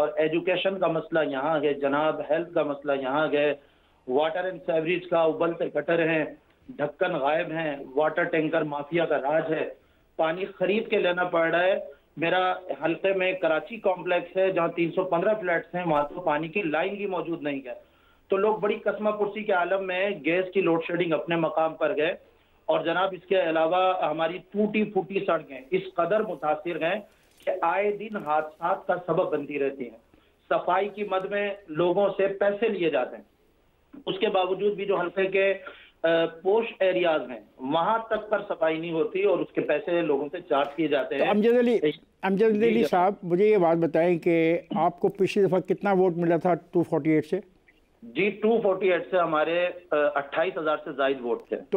और एजुकेशन का मसला यहाँ है, जनाब, हेल्थ का मसला यहाँ है। वाटर एंड सेवरेज का उबलते कटर है, ढक्कन गायब है, वाटर टैंकर माफिया का राज है। पानी खरीद के लेना पड़ रहा है। मेरा हल्के में कराची कॉम्प्लेक्स है, जहाँ 315 फ्लैट्स हैं, वहाँ तो पानी की लाइन भी मौजूद नहीं है। तो लोग बड़ी कसमा कुर्सी के आलम में गैस की लोड शेडिंग अपने मकाम पर गए और जनाब, इसके अलावा हमारी टूटी फूटी सड़कें, इस कदर मुतासर हैं आए दिन हादसा का सबब बनती रहती हैं। सफ़ाई की मद में लोगों से पैसे लिए जाते हैं। उसके बावजूद भी जो हल्के के पोश एरियाज़ हैं वहाँ तक पर सफ़ाई नहीं होती और उसके पैसे लोगों से चार्ज किए जाते तो हैं। अमजद अली अमजद अली साहब मुझे ये बात बताएँ कि आपको पिछली दफ़ा कितना वोट मिला था 248 से? जी 248 से हमारे अट्ठाईस हज़ार से जायद वोट थे।